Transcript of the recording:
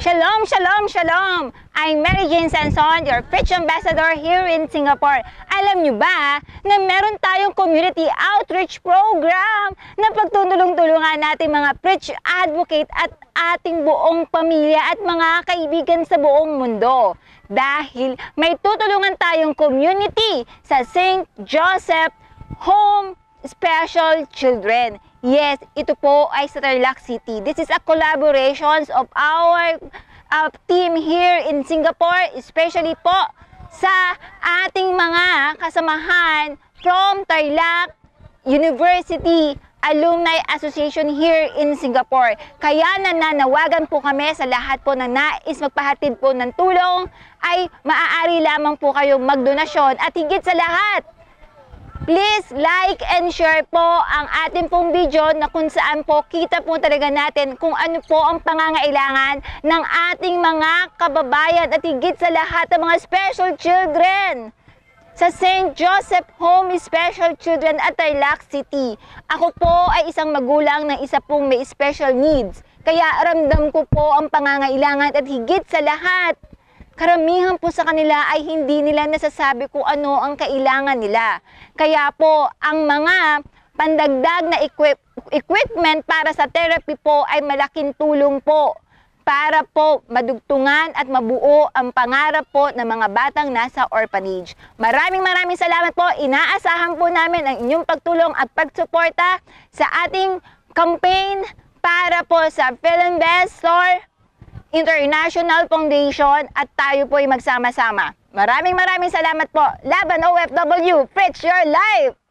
Shalom, shalom, shalom! I'm Mary Jane Sanson, your Preach Ambassador here in Singapore. Alam niyo ba na meron tayong community outreach program na pagtutulong-tulungan natin mga preach advocate at ating buong pamilya at mga kaibigan sa buong mundo. Dahil may tutulungan tayong community sa St. Joseph Home Special Children. Yes, ito po ay sa Tarlac City. This is a collaboration of our uh, team here in Singapore, especially po sa ating mga kasamahan from Tarlac University Alumni Association here in Singapore. Kaya nananawagan po kami sa lahat po na nais magpahatid po ng tulong ay maaari lamang po kayong magdonasyon at higit sa lahat Please like and share po ang ating pong video na kung saan po kita po talaga natin kung ano po ang pangangailangan ng ating mga kababayan at higit sa lahat ng mga special children sa St. Joseph Home Special Children at Tarlac City. Ako po ay isang magulang ng isa pong may special needs. Kaya ramdam ko po ang pangangailangan at higit sa lahat karamihan po sa kanila ay hindi nila nasasabi kung ano ang kailangan nila. Kaya po, ang mga pandagdag na equip equipment para sa therapy po ay malaking tulong po para po madugtungan at mabuo ang pangarap po ng mga batang nasa orphanage. Maraming maraming salamat po. Inaasahan po namin ang inyong pagtulong at pagsuporta sa ating campaign para po sa Philinvestor International Foundation at tayo po ay magsama-sama. Maraming maraming salamat po. Laban OFW, Preach Your Life!